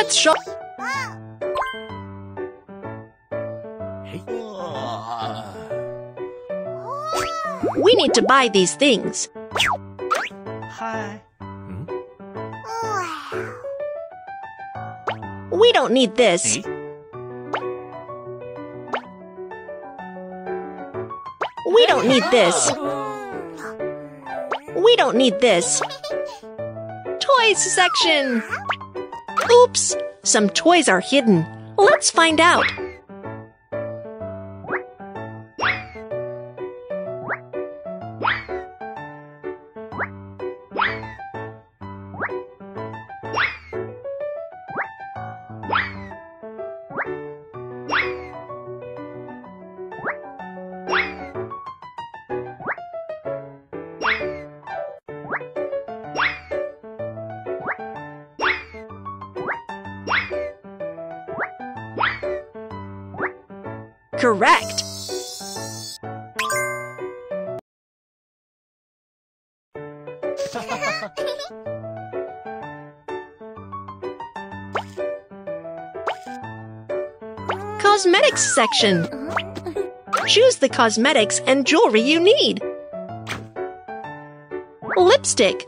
Let's shop. We need to buy these things. Hi. Hmm? We don't need this. We don't need this. We don't need this. Toys section. Oops, some toys are hidden. Let's find out. Correct. Cosmetics section. Choose the cosmetics and jewelry you need. Lipstick.